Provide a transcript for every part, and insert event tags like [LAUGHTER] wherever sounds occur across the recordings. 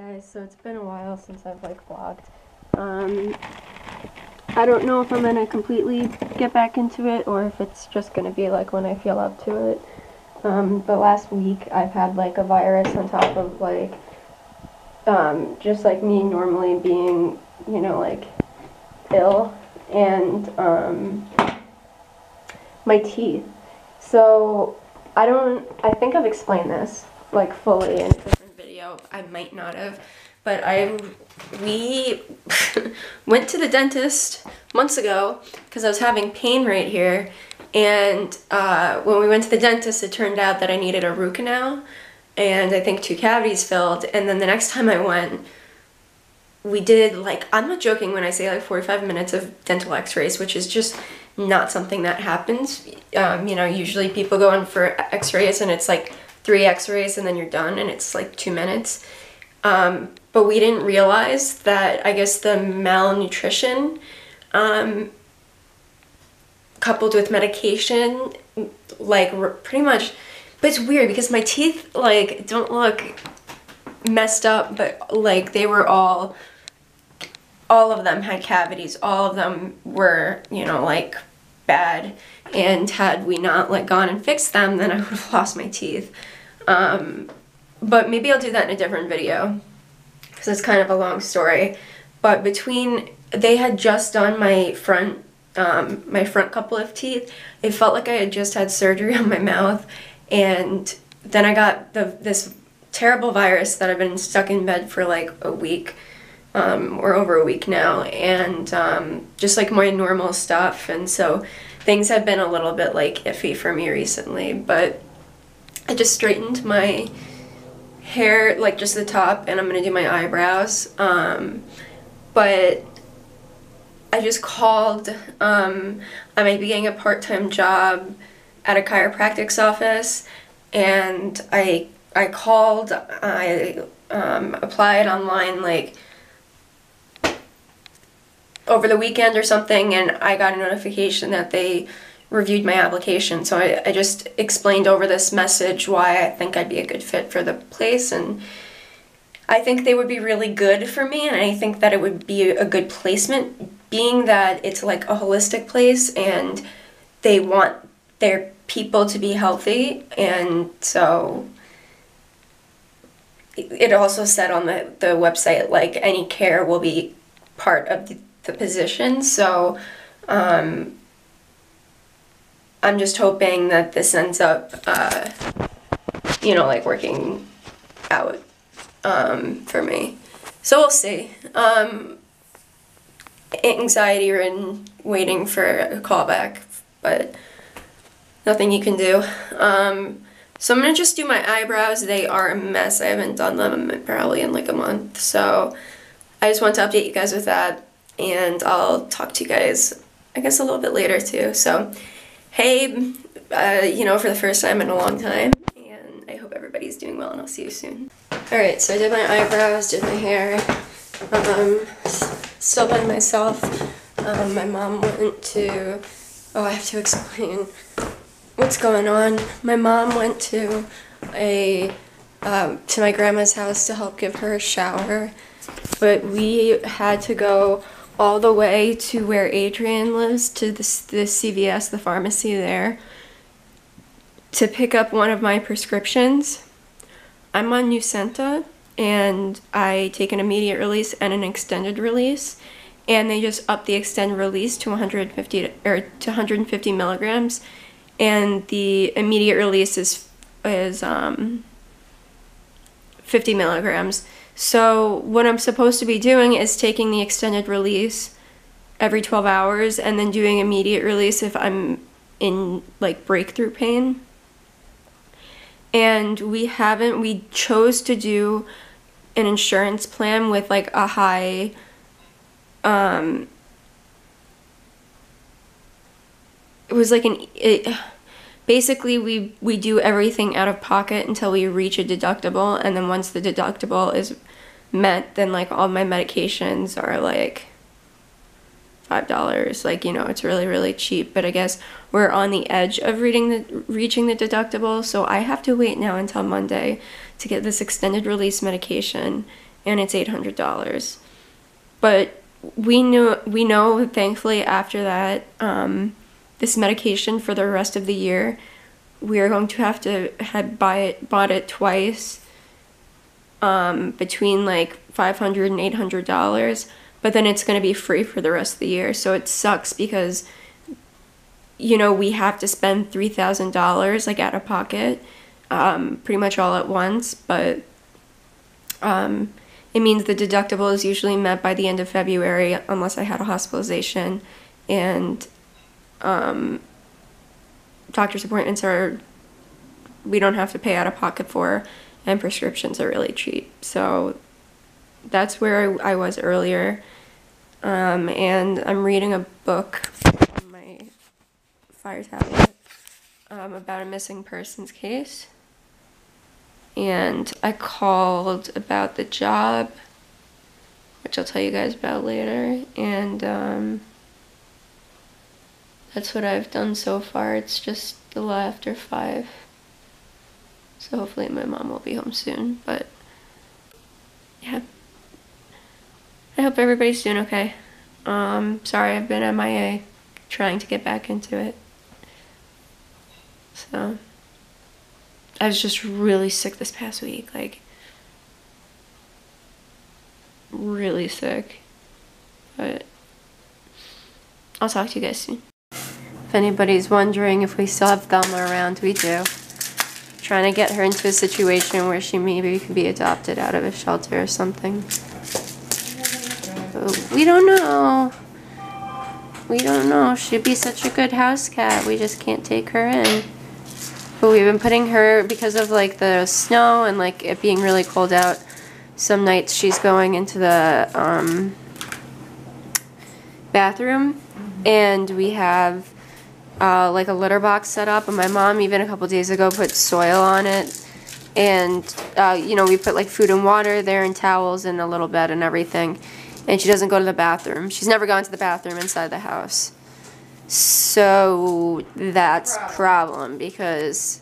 guys, so it's been a while since I've like vlogged. Um, I don't know if I'm gonna completely get back into it or if it's just gonna be like when I feel up to it. Um, but last week I've had like a virus on top of like um, just like me normally being, you know, like ill and um, my teeth. So I don't, I think I've explained this like fully in different video. I might not have, but I, we [LAUGHS] went to the dentist months ago because I was having pain right here. And uh, when we went to the dentist, it turned out that I needed a root canal and I think two cavities filled. And then the next time I went, we did like, I'm not joking when I say like 45 minutes of dental x rays, which is just not something that happens. Um, you know, usually people go in for x rays and it's like three x-rays and then you're done and it's like two minutes. Um, but we didn't realize that i guess the malnutrition um, coupled with medication like pretty much but it's weird because my teeth like don't look messed up but like they were all all of them had cavities. All of them were you know like bad. And had we not like gone and fixed them then i [LAUGHS] would have lost my teeth um, but maybe I'll do that in a different video because it's kind of a long story. But between, they had just done my front, um, my front couple of teeth. It felt like I had just had surgery [LAUGHS] on my mouth. And then I got the this terrible virus that I've been stuck in bed for like a week. Um, or over a week now, and um, just like my normal stuff. And so things have been a little bit like iffy for me recently, but I just straightened my hair, like just the top, and I'm gonna do my eyebrows. Um, but I just called. Um, I might be getting a part-time job at a chiropractic's office, and I I called. I um, applied online like over the weekend or something, and I got a notification that they reviewed my application. So I, I just explained over this message why I think I'd be a good fit for the place and I think they would be really good for me and I think that it would be a good placement being that it's like a holistic place and they want their people to be healthy and so it also said on the, the website like any care will be part of the, the position so um, I'm just hoping that this ends up, uh, you know, like working out um, for me. So we'll see. Um, anxiety ridden, waiting for a callback, but nothing you can do. Um, so I'm gonna just do my eyebrows. They are a mess. I haven't done them probably in like a month. So I just want to update you guys with that, and I'll talk to you guys, I guess, a little bit later too. So hey, uh, you know, for the first time in a long time, and I hope everybody's doing well, and I'll see you soon. Alright, so I did my eyebrows, did my hair, um, still by myself. Um, my mom went to, oh, I have to explain what's going on. My mom went to a, um, to my grandma's house to help give her a shower, but we had to go all the way to where Adrian lives, to the, the CVS, the pharmacy there, to pick up one of my prescriptions. I'm on Nucynta, and I take an immediate release and an extended release, and they just up the extended release to 150 or to 150 milligrams, and the immediate release is is um, 50 milligrams. So what I'm supposed to be doing is taking the extended release every 12 hours and then doing immediate release if I'm in like breakthrough pain. And we haven't, we chose to do an insurance plan with like a high, um, it was like an, it, basically we we do everything out of pocket until we reach a deductible and then once the deductible is met then like all my medications are like five dollars like you know it's really really cheap but i guess we're on the edge of reading the reaching the deductible so i have to wait now until monday to get this extended release medication and it's $800. But we knew we know thankfully after that um, this medication for the rest of the year we are going to have to have buy it bought it twice um, between like 500 and 800 dollars but then it's going to be free for the rest of the year. So it sucks because you know we have to spend $3000 like out of pocket um, pretty much all at once but um, it means the deductible is usually met by the end of february unless i had a hospitalization and um, doctor's appointments are we don't have to pay out of pocket for and prescriptions are really cheap. So that's where i, I was earlier. Um, and i'm reading a book on my fire tablet um, about a missing persons case. And i called about the job which i'll tell you guys about later. And um, that's what I've done so far. It's just a little after five. So hopefully my mom will be home soon, but yeah. I hope everybody's doing okay. Um, sorry I've been MIA trying to get back into it. So I was just really sick this past week, like really sick. But I'll talk to you guys soon. If anybody's wondering if we still have Thelma around, we do. Trying to get her into a situation where she maybe could be adopted out of a shelter or something. But we don't know. We don't know. She'd be such a good house cat. We just can't take her in. But we've been putting her, because of like the snow and like it being really cold out, some nights she's going into the um, bathroom and we have uh, like a litter box set up, and my mom even a couple days ago put soil on it. And, uh, you know, we put like food and water there and towels and a little bed and everything. And she doesn't go to the bathroom. She's never gone to the bathroom inside the house. So that's a problem because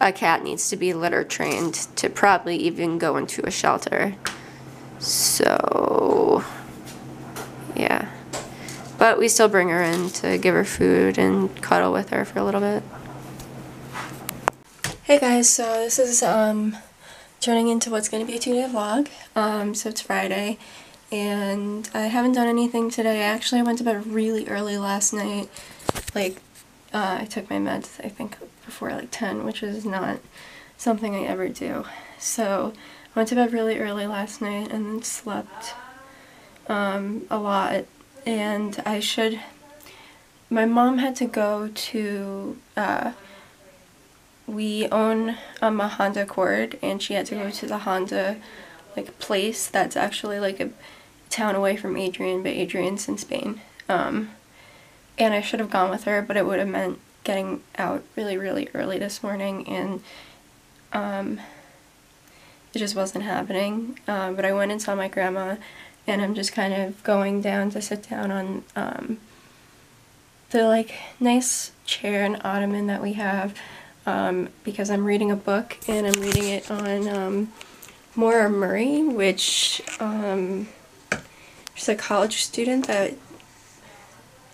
a cat needs to be litter trained to probably even go into a shelter. So, yeah. But we still bring her in to give her food and cuddle with her for a little bit. Hey guys, so this is um turning into what's going to be a two-day vlog. Um, so it's Friday, and I haven't done anything today. Actually, I went to bed really early last night. Like, uh, I took my meds, I think, before like 10, which is not something I ever do. So, I went to bed really early last night and then slept um, a lot and I should my mom had to go to uh, we own um, a Honda Accord and she had to go to the Honda like place that's actually like a town away from Adrian but Adrian's in Spain. Um, and I should have gone with her but it would have meant getting out really really early this morning and um, it just wasn't happening. Uh, but I went and saw my grandma and I'm just kind of going down to sit down on um, the like nice chair and ottoman that we have um, because I'm reading a book and I'm reading it on um, Maura Murray, which um, a college student that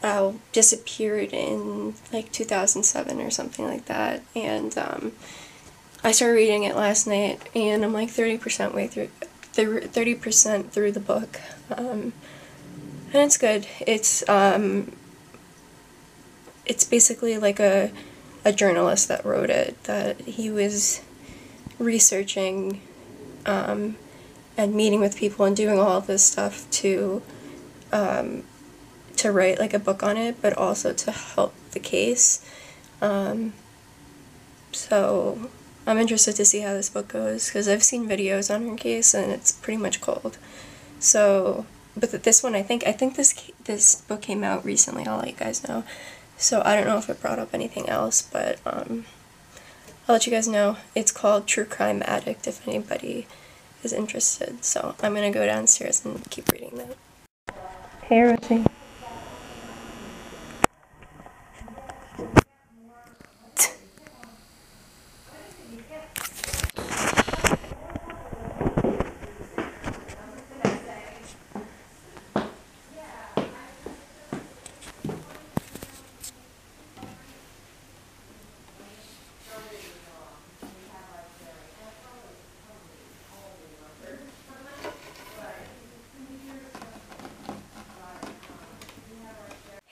uh, disappeared in like 2007 or something like that, and um, I started reading it last night, and I'm like 30% way through 30% through the book. Um, and it's good. It's, um, it's basically like a, a journalist that wrote it, that he was researching um, and meeting with people and doing all this stuff to um, to write like a book on it, but also to help the case. Um, so I'm interested to see how this book goes because I've seen videos on her case and it's pretty much cold. So, but this one, I think, I think this this book came out recently. I'll let you guys know. So I don't know if it brought up anything else, but um, I'll let you guys know. It's called True Crime Addict if anybody is interested. So I'm gonna go downstairs and keep reading that. Hey, Rosie.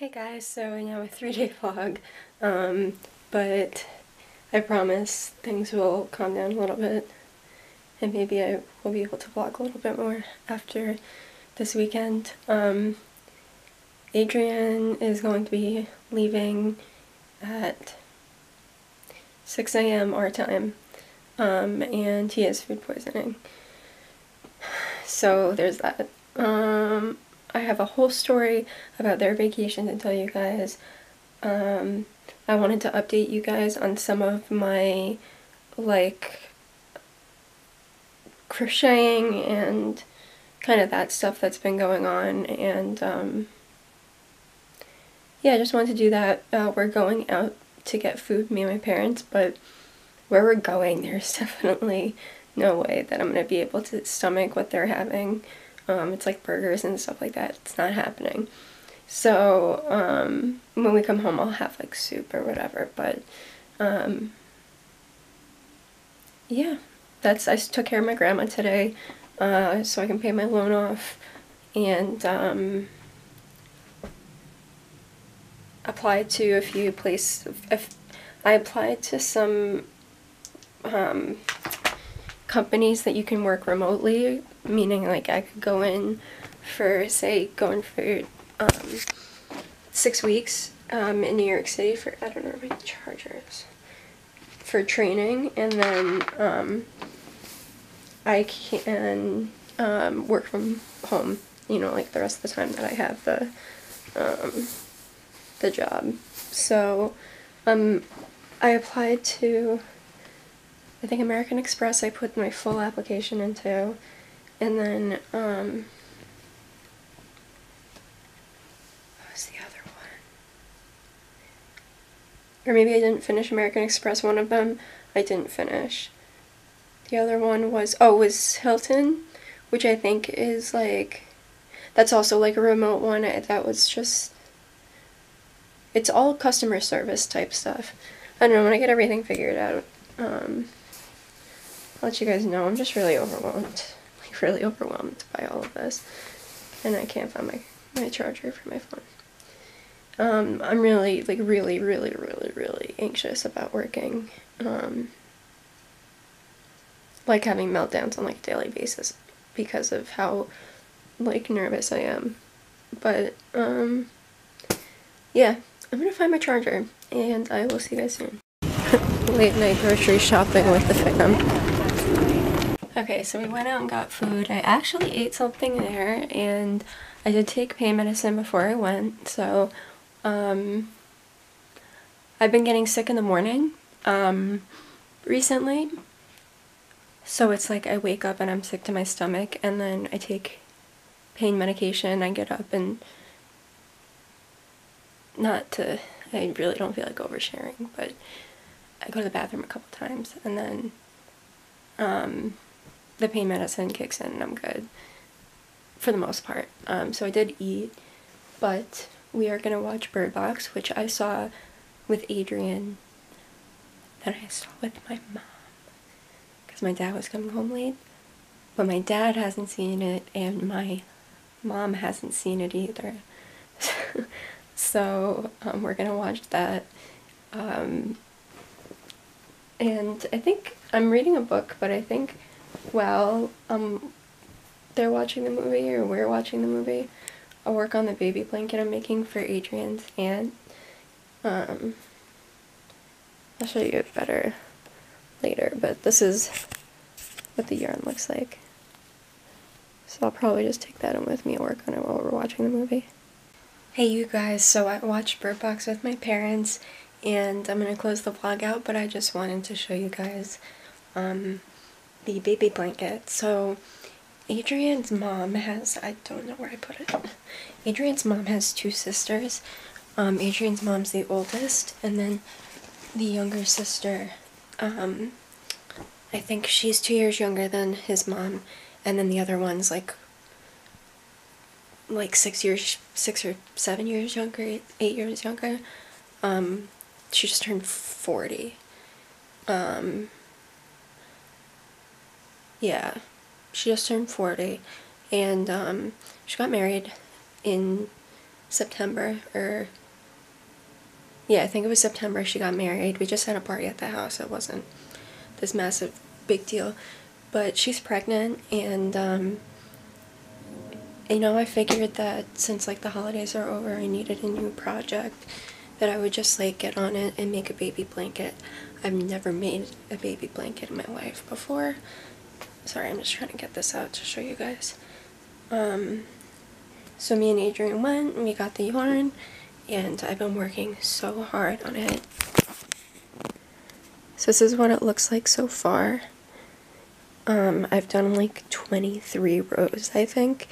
Hey guys, so now a three day [LAUGHS] vlog, um, but I promise things will calm down a little bit and maybe I will be able to vlog a little bit more after this weekend. Um, Adrian is going to be leaving at 6 a.m. our time, um, and he has food poisoning. [SIGHS] So there's that. Um, I have a whole story about their vacation to tell you guys. Um, I wanted to update you guys on some of my, like, crocheting and kind of that stuff that's been going on, and, um, yeah, I just wanted to do that. Uh, we're going out to get food, me and my parents, but where we're going, there's [LAUGHS] definitely no way that I'm going to be able to stomach what they're having. Um, it's like burgers and stuff like that. It's not happening. So um, when we come home, I'll have like soup or whatever. But um, yeah, that's I took care of my grandma today, uh, so I can pay my loan off, and um, applied to a few places. If I applied to some um, companies that you can work remotely, meaning like I could go in for, say, going for um, six weeks um, in New York City for, I don't know many chargers, for training, and then um, I can um, work from home, you know, like the rest of the time that I have the, um, the job. So, um, I applied to I think American Express I put my full application into, and then, um, what was the other one? Or maybe I didn't finish American Express, one of them I didn't finish. The other one was, oh, was Hilton, which I think is like, that's also like a remote one, that was just, it's all customer service type stuff. I don't know, when I get everything figured out, um, I'll let you guys know I'm just really overwhelmed. [LAUGHS] Really overwhelmed by all of this. And I can't find my, my charger for my phone. Um, I'm really, like really, really, really, really anxious about working. Um, like having meltdowns on like a daily basis because of how like nervous I am. But um yeah, I'm gonna find my charger and I will see you guys soon. [LAUGHS] Late night grocery shopping with the fam. Okay, so we went out and got food. I actually ate something there, and I did take pain medicine before I went, so, um, I've been getting sick in the morning, um, recently. So it's like I wake up and I'm sick to my stomach, and then I take pain medication, I get up and not to, I really don't feel like oversharing, but I go to the bathroom a couple times, and then, um, the pain medicine kicks in and I'm good for the most part. Um, so I did eat, but we are gonna watch Bird Box, which I saw with Adrian, that I saw with my mom, because my dad was coming home late, but my dad hasn't seen it and my mom hasn't seen it either. [LAUGHS] so um, we're gonna watch that. Um, and I think I'm reading a book, but I think while um, they're watching the movie or we're watching the movie, I'll work on the baby blanket I'm making for Adrian's aunt. Um, I'll show you it better later, but this is what the yarn looks like. So I'll probably just take that in with me and work on it while we're watching the movie. Hey you guys, so I watched Bird Box with my parents and I'm going to close the vlog out, but I just wanted to show you guys um, the baby blanket. So Adrian's mom has, I don't know where I put it. Adrian's mom has two sisters. Um, Adrian's mom's the oldest, and then the younger sister, um, I think she's two years younger than his mom, and then the other one's like, like six years, six or seven years younger, eight, years younger. Um, she just turned 40. Um, yeah, she just turned 40 and um, she got married in September or yeah, I think it was September she got married. We just had a party at the house. It wasn't this massive big deal. But she's pregnant and um, you know, I figured that since like the holidays are over, I needed a new project that I would just like get on it and make a baby blanket. I've never made a baby blanket in my life before. Sorry, I'm just trying to get this out to show you guys. Um, so me and Adrian went, and we got the yarn, and I've been working so hard on it. So this is what it looks like so far. Um, I've done like 23 rows, I think,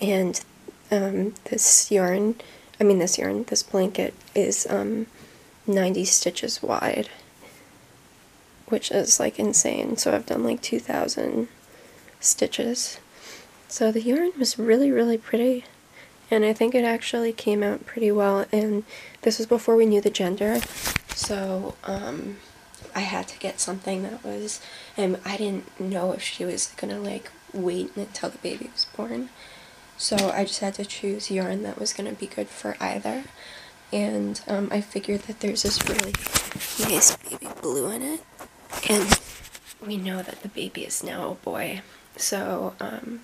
and um, this yarn, I mean this yarn, this blanket is um, 90 stitches wide, which is like insane. So I've done like 2,000 stitches. So the yarn was really, really pretty, and I think it actually came out pretty well, and this was before we knew the gender, so um, I had to get something that was, and I didn't know if she was gonna like wait until the baby was born. So I just had to choose yarn that was to be good for either. And um, I figured that there's this really nice baby blue in it. And we know that the baby is now a boy. So um,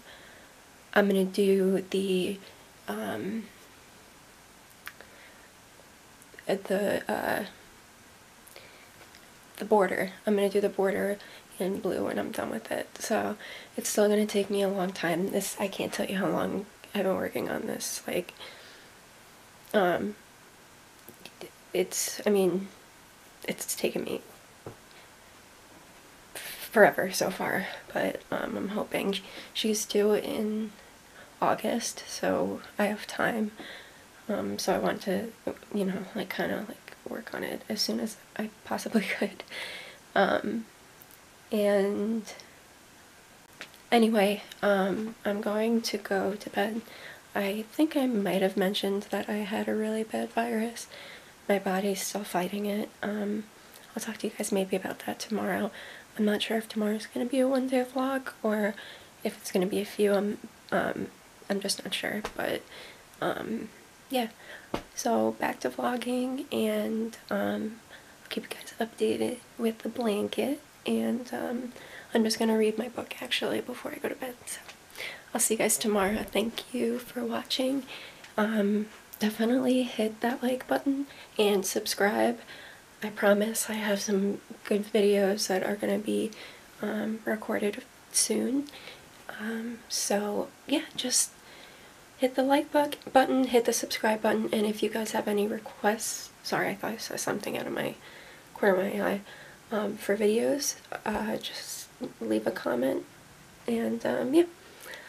I'm going to do the um, the uh, the border. I'm going to do the border in blue when I'm done with it. So it's still going to take me a long time. This, I can't tell you how long I've been working on this. Like, um, it's, I mean, it's taken me forever so far, but um, I'm hoping she's due in August, so I have time. Um, so I want to, you know, like kind of like work on it as soon as I possibly [LAUGHS] could. Um, and anyway, um, I'm going to go to bed. I think I might have mentioned that I had a really bad virus. My body's still fighting it. Um, I'll talk to you guys maybe about that tomorrow. I'm not sure if tomorrow's going to be a one-day vlog or if it's going to be a few. I'm, um, I'm just not sure, but um, yeah. So back to vlogging and um, I'll keep you guys updated with the blanket and um, I'm just going to read my book actually before I go to bed. So I'll see you guys tomorrow. Thank you for watching. Um, definitely hit that like button and subscribe. I promise I have some good videos that are going to be um, recorded soon. Um, so yeah, just hit the like button, hit the subscribe button, and if you guys have any requests, sorry I thought I saw something out of my corner of my eye, um, for videos, uh, just leave a comment. And um, yeah,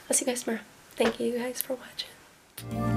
I'll see you guys tomorrow. Thank you guys for watching.